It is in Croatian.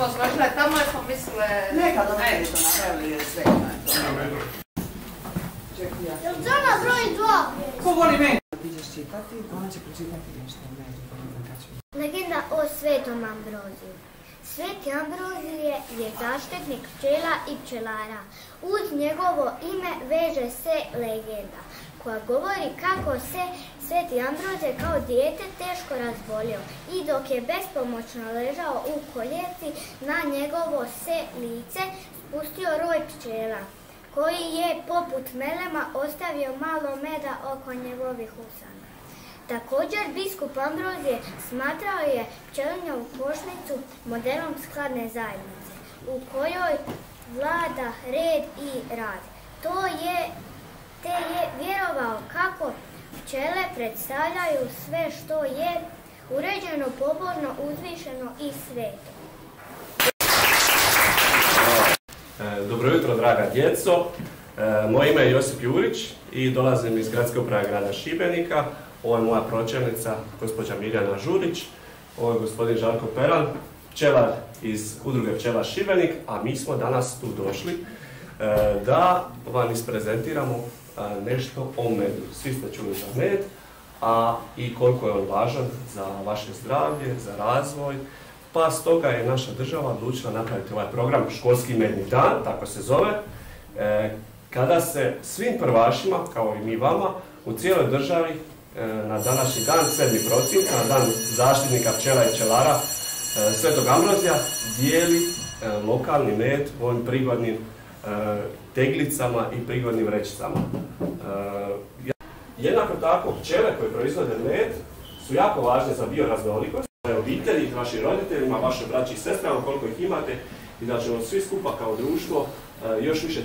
smo svršile tamo jer smo mislile... Nekad ono je to napravili je sve ja. Jel Zona broj dva? Ko voli meni? Ti ćeš čitati, ona će pročitati nešto pa Legenda o svetom Ambroziju. Sveti Ambrozije je zaštitnik pčela i pčelara. Uz njegovo ime veže se legenda koja govori kako se Sveti Ambrozije kao dijete teško razbolio i dok je bespomoćno ležao u koljeci na njegovo se lice spustio roj pčela koji je poput melema ostavio malo meda oko njegovih usana. Također biskup Ambrozije smatrao je pčelinjovu košnicu modelom skladne zajednice u kojoj vlada red i rad. To je, te je vjerovao kako pčele predstavljaju sve što je uređeno, pobožno, uzvišeno i sveto. E, Dobro jutro, draga djeco. E, Moje ime je Josip Jurić i dolazim iz Gradske uprave grada Šibenika. Ovo je moja pročelnica, gospođa Mirjana Žurić. Ovo je gospodin Žarko Peran, pčelar iz udruge Pčela Šibenik, a mi smo danas tu došli e, da vam isprezentiramo nešto o medu. Svi ste čuli za med, a i koliko je on važan za vaše zdravlje, za razvoj, pa stoga je naša država odlučila napraviti ovaj program Školski medni dan, tako se zove, e, kada se svim prvašima, kao i mi vama, u cijeloj državi e, na današnji dan, 7. prosinca, na dan zaštitnika pčela i pčelara e, Svetog Ambrozija, dijeli lokalni med u ovim prigodnim teglicama i prigodnim vrećicama. E, Jednako tako, pčele koje proizvode med su jako važne za bioraznolikost, obitelji, vašim roditeljima, vaše braći i sestrama, koliko ih imate, i da ćemo svi skupa kao društvo e, još više